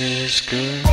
is good.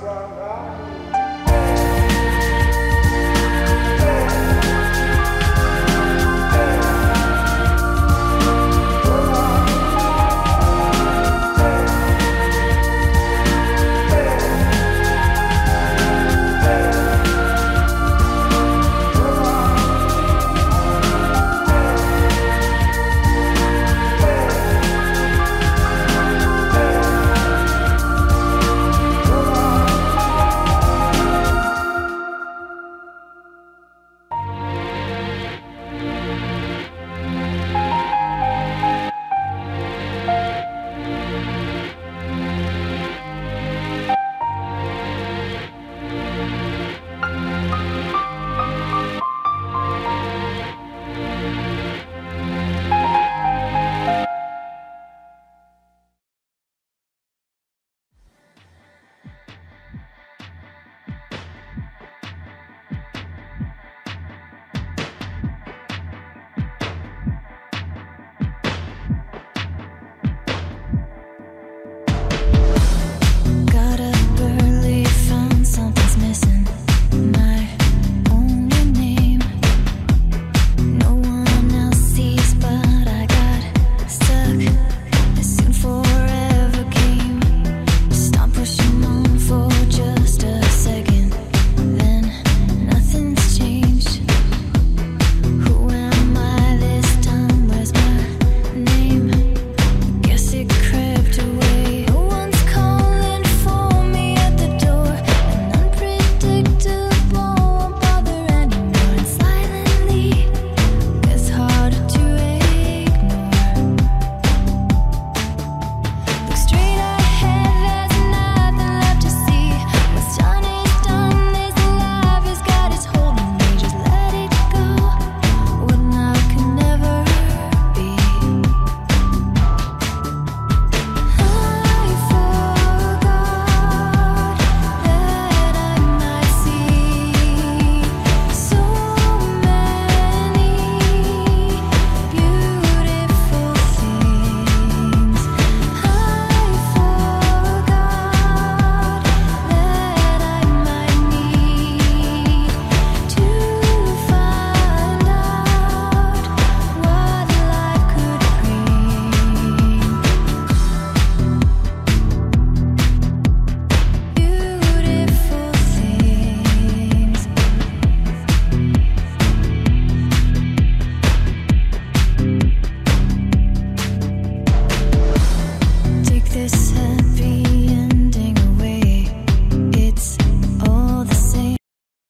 from God.